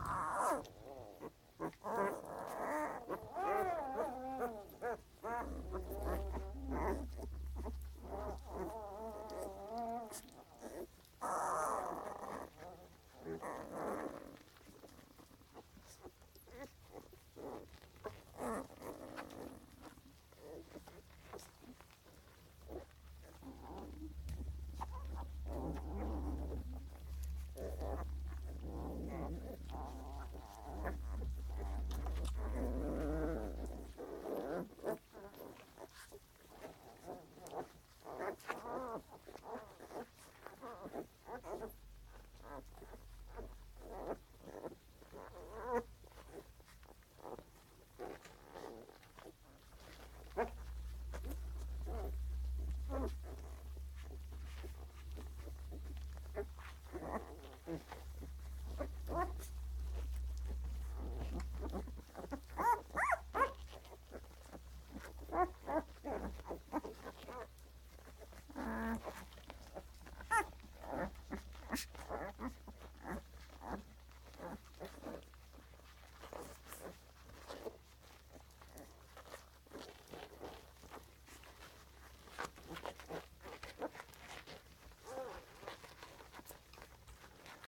Ah.